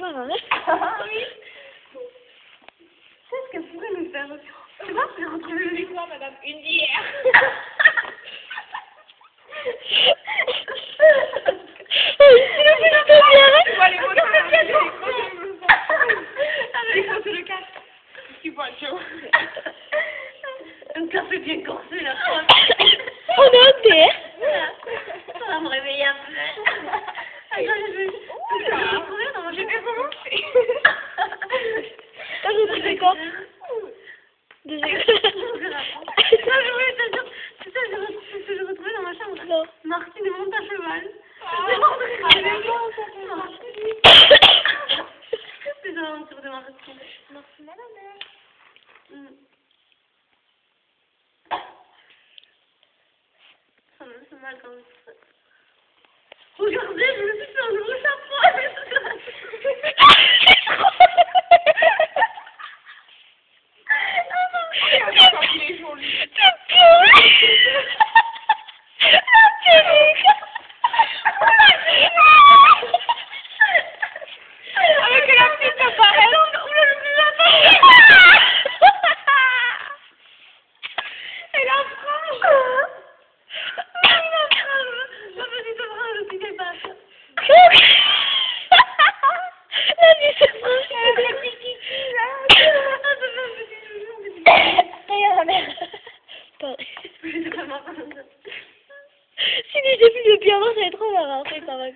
marin. oui. C'est ce qu'elle pourrait nous faire. Tu vois, j'ai retrouvé le C'est madame Une bière. La. Un café bien corsé, là. On est au thé. Ça va me réveiller après. Attends, je vais... Je vais retrouver dans mon J'ai bien commencé. T'as Des Non, je voulais te dire, dans ma chambre. Non. Martine monte à cheval. Ah, C'est ah, l'aventure de Martine. Mm. Ça me fait mal quand même. Regardez, je me suis fait un nouveau Regarde ça. Si j'ai plus de piano, c'est trop marrant, c'est pas grave.